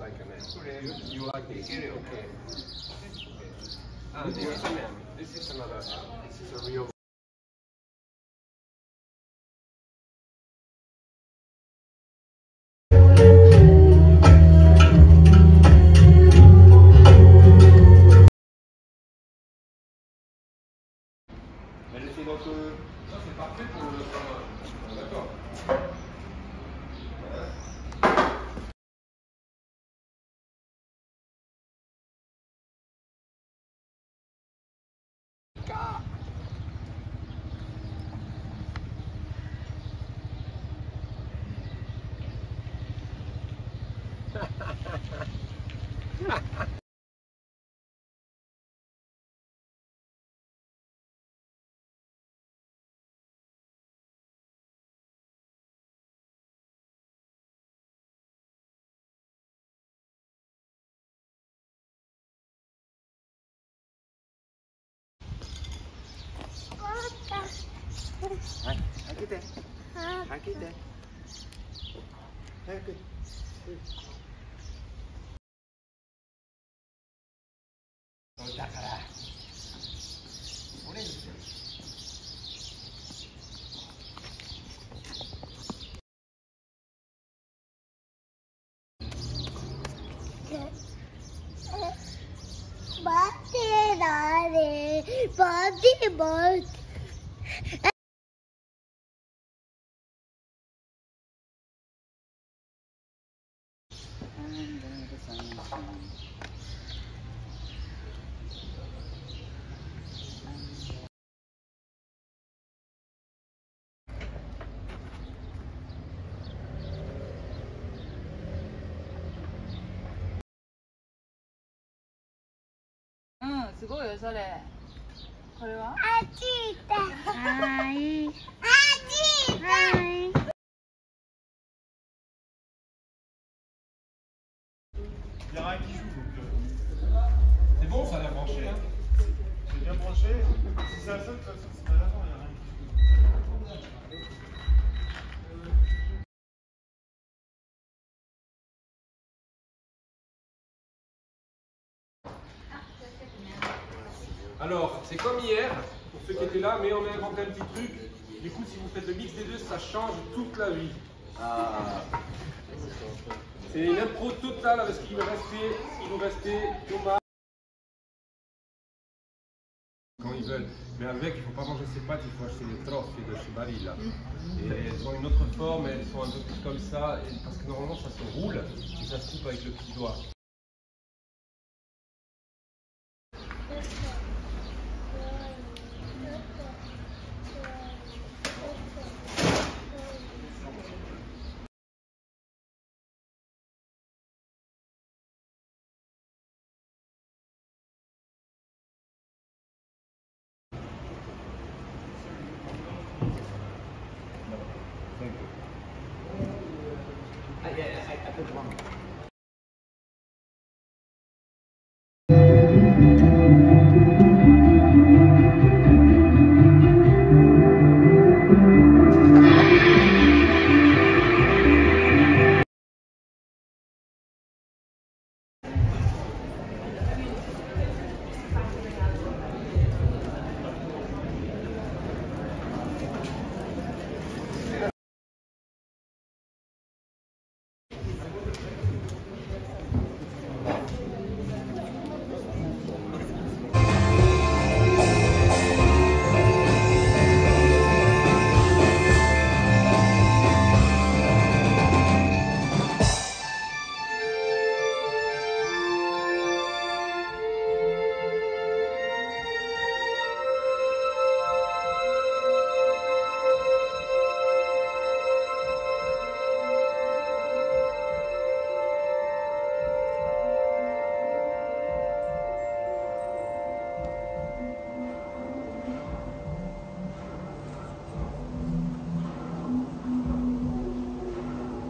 like an M. You, like this? Okay. And ah, this is an M. This is another M. This is a real. はい、開けて。開けて。早く。だから。オレンジ。待ってだね。待って待って。すごいよ、それ。これはあっち行った。はい。あっち行った。はい。 Il y a rien qui joue donc. euh, C'est bon, ça a l'air branché. C'est bien branché. Si ça sonne, ça sonne, c'est pas l'avant, il y a rien qui Alors, c'est comme hier, pour ceux qui étaient là, mais on a inventé un petit truc. Du coup, si vous faites le mix des deux, ça change toute la vie. C'est une impro totale avec ce qu'il nous restait, ce nous restait, Thomas. Quand ils veulent. Mais avec, il ne faut pas manger ses pâtes, il faut acheter des trophées de chez Barilla. Et elles ont une autre forme, elles sont un peu plus comme ça, parce que normalement ça se roule et ça se coupe avec le petit doigt.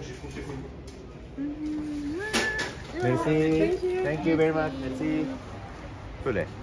Mm-hmm. Merci. Thank you very much. Merci. Boleh.